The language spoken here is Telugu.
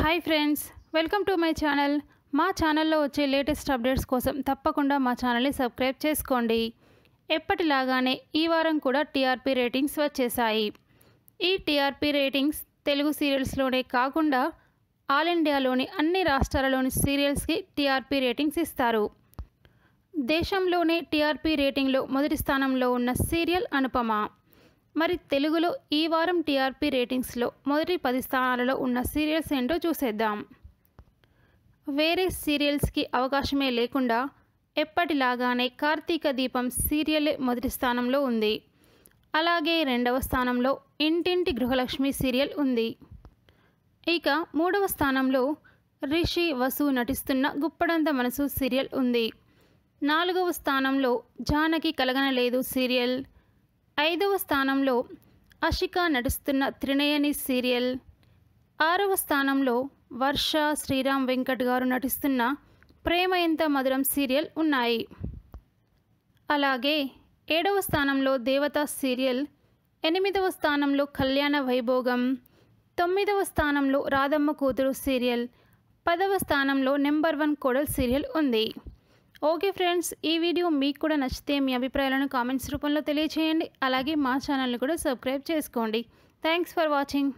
Hi friends welcome to my channel మా ఛానల్లో వచ్చే లేటెస్ట్ అప్డేట్స్ కోసం తప్పకుండా మా ఛానల్ని సబ్స్క్రైబ్ చేసుకోండి. ఎప్పటిలాగానే ఈ వారం కూడా టీఆర్పీ రేటింగ్స్ వచ్చేసాయి ఈ టీఆర్పీ రేటింగ్స్ తెలుగు సీరియల్స్లోనే కాకుండా ఆల్ ఇండియాలోని అన్ని రాష్ట్రాలలోని సీరియల్స్కి టీఆర్పీ రేటింగ్స్ ఇస్తారు. దేశంలోనే టీఆర్పీ రేటింగ్లో మొదటి స్థానంలో ఉన్న సీరియల్ అనుపమ. మరి తెలుగులో ఈ వారం టీఆర్పీ రేటింగ్స్లో మొదటి పది స్థానాలలో ఉన్న సీరియల్స్ ఏంటో చూసేద్దాం. వేరే సీరియల్స్కి అవకాశమే లేకుండా ఎప్పటిలాగానే కార్తీక దీపం సీరియలే మొదటి స్థానంలో ఉంది. అలాగే రెండవ స్థానంలో ఇంటింటి గృహలక్ష్మి సీరియల్ ఉంది. ఇక మూడవ స్థానంలో రిషి వసు నటిస్తున్న గుప్పడంత మనసు సీరియల్ ఉంది. నాలుగవ స్థానంలో జానకి కలగనలేదు సీరియల్. ఐదవ స్థానంలో అషిక నటిస్తున్న త్రినయని సీరియల్. ఆరవ స్థానంలో వర్ష శ్రీరామ్ వెంకట్ గారు నటిస్తున్న ప్రేమ ఎంత మధురం సీరియల్ ఉన్నాయి. అలాగే ఏడవ స్థానంలో దేవత సీరియల్ ఎనిమిదవ స్థానంలో కళ్యాణ వైభోగం తొమ్మిదవ స్థానంలో రాధమ్మ కూతురు సీరియల్ పదవ స్థానంలో నెంబర్ వన్ కోడల్ సీరియల్ ఉంది. ఓకే ఫ్రెండ్స్ ఈ వీడియో మీకు కూడా నచ్చితే మీ అభిప్రాయాలను కామెంట్స్ రూపంలో తెలియచేయండి. అలాగే మా ఛానల్ని కూడా సబ్స్క్రైబ్ చేసుకోండి. Thanks for watching.